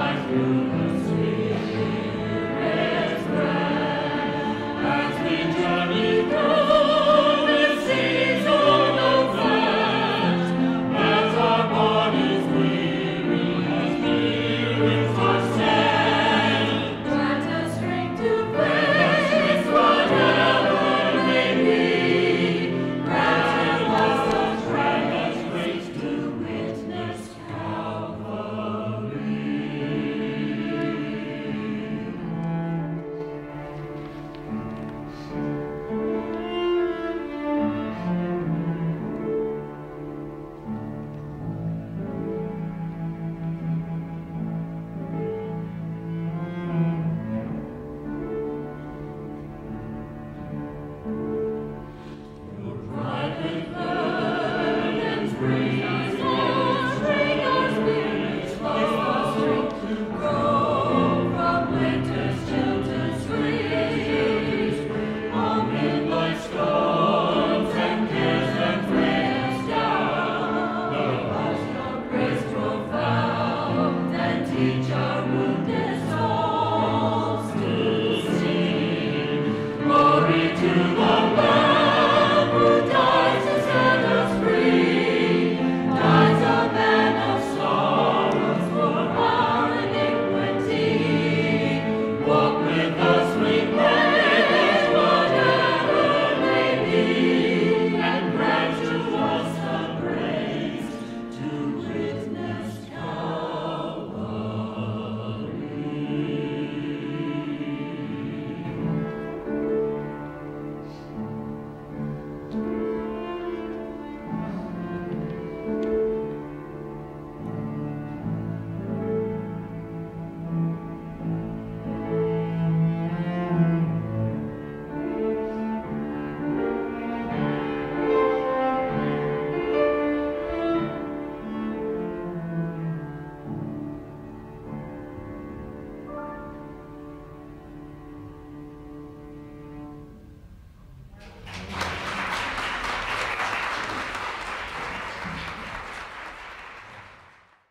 life. you to the